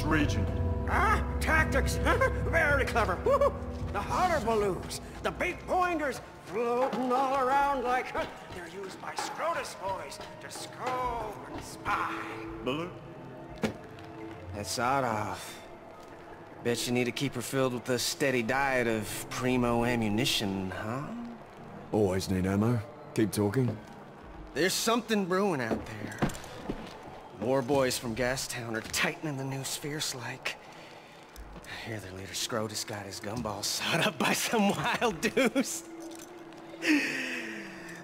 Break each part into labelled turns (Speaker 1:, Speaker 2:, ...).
Speaker 1: this region?
Speaker 2: Ah, tactics! Very clever. The hotter balloons, the big pointers, floating all around like... They're used by Scrotus boys to scope and spy.
Speaker 1: Balloon?
Speaker 3: That's Sarov. Bet you need to keep her filled with a steady diet of primo ammunition, huh?
Speaker 4: Always need ammo. Keep talking.
Speaker 3: There's something brewing out there. More boys from Gastown are tightening the noose fierce-like. I hear their leader Scrotus got his gumball sawed up by some wild deuce.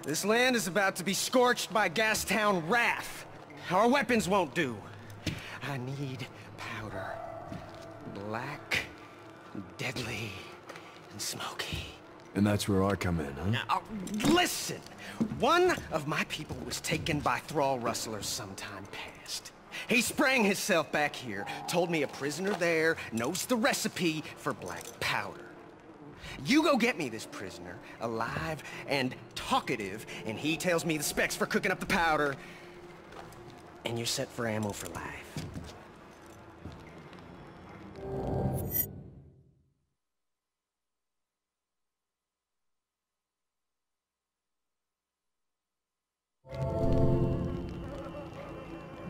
Speaker 3: This land is about to be scorched by Gastown wrath. Our weapons won't do. I need powder. Black, deadly, and smoky.
Speaker 4: And that's where I come in, huh?
Speaker 3: Now, uh, listen! One of my people was taken by thrall rustlers sometime past. He sprang himself back here, told me a prisoner there knows the recipe for black powder. You go get me this prisoner, alive and talkative, and he tells me the specs for cooking up the powder, and you're set for ammo for life.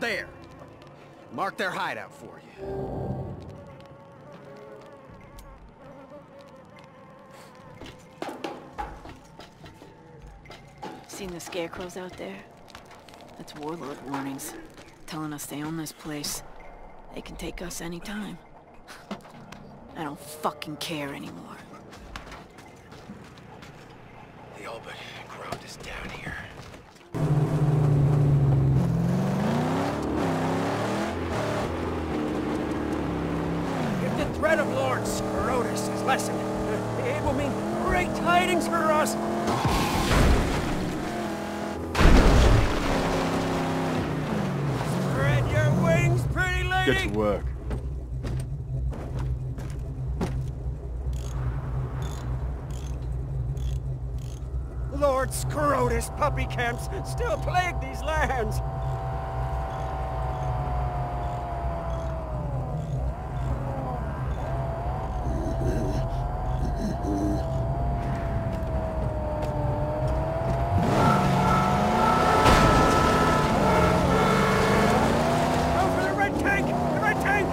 Speaker 3: There. Mark their hideout for you.
Speaker 5: Seen the scarecrows out there? That's warlord warnings. Telling us they own this place. They can take us anytime. I don't fucking care anymore.
Speaker 3: The all but ground is down here.
Speaker 2: If the threat of Lord Scrotus is lessened, it will mean great tidings for us. Spread your wings, pretty lady!
Speaker 1: Get to work.
Speaker 2: Lord Scrotus puppy camps still plague these lands. Go for the red tank! The red tank!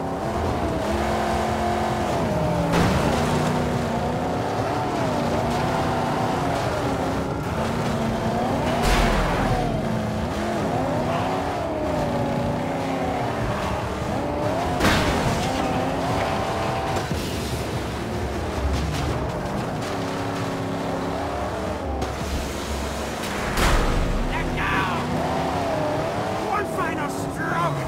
Speaker 2: Let go! One final stroke!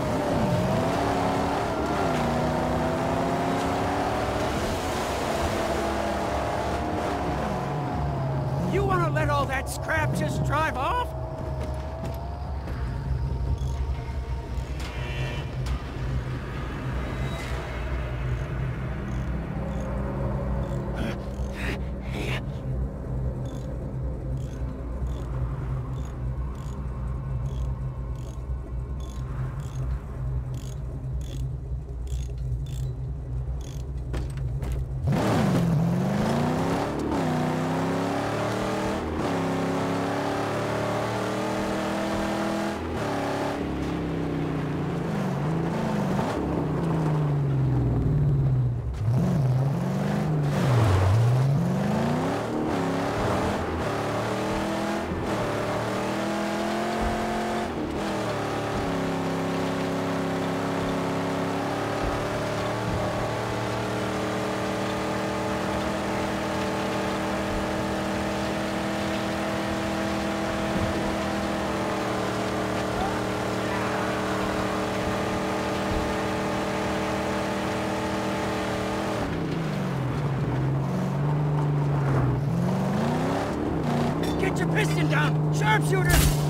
Speaker 2: You want to let all that scrap just drive off? Get your piston down! Sharpshooter!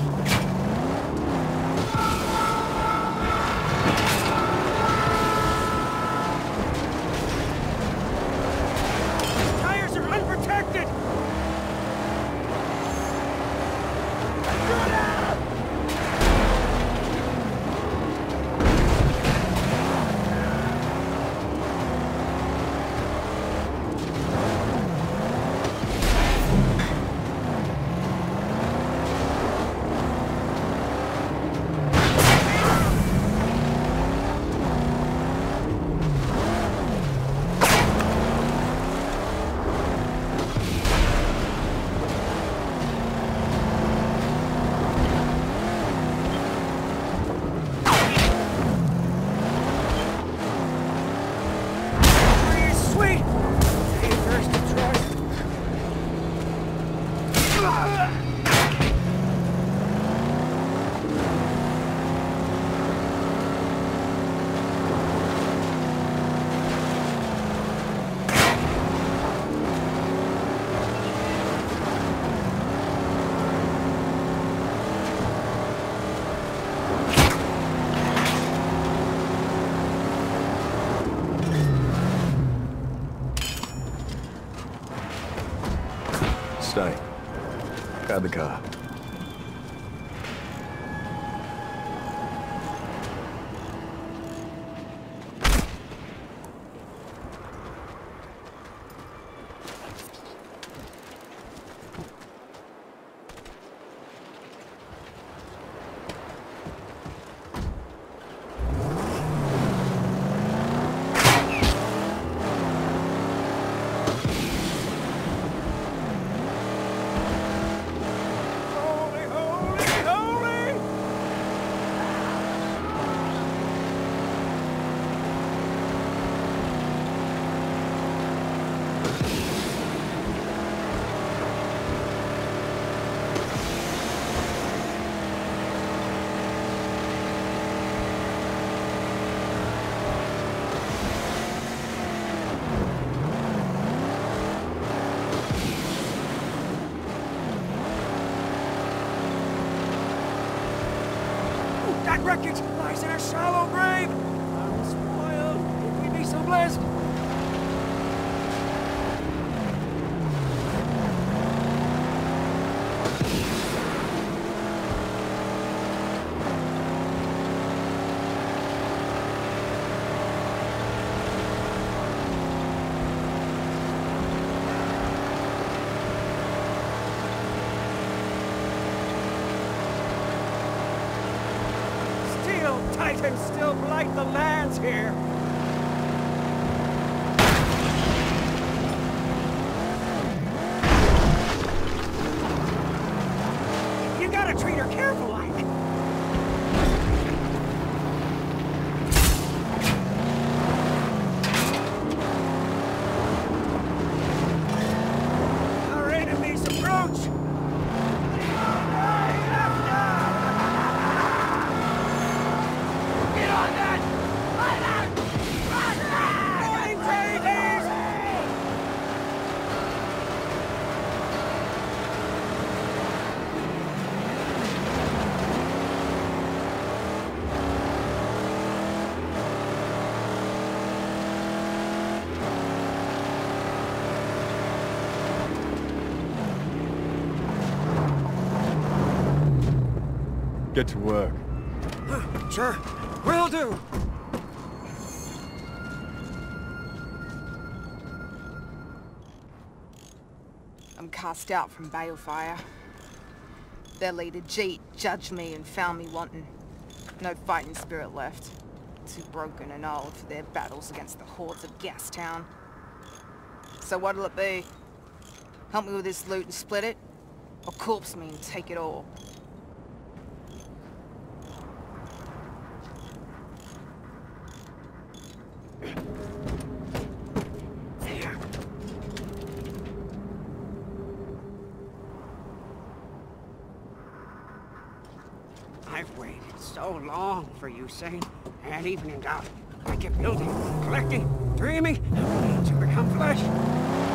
Speaker 4: Out
Speaker 2: lies in a shallow grave! I'm spoiled, if we be so blessed. Steel titans still blight the lands here. You gotta treat her careful, like. Our enemies approach! Get on that! Morning, Davies!
Speaker 4: Get to work.
Speaker 2: Sure, will do.
Speaker 1: I'm cast out from Balefire. Their leader, Jeet, judged me and found me wanting. No fighting spirit left. Too broken and old for their battles against the hordes of Gastown. So what'll it be? Help me with this loot and split it? Or corpse me and take it all?
Speaker 2: For you, Saint, and even in out. I kept building, collecting, dreaming, to become flesh.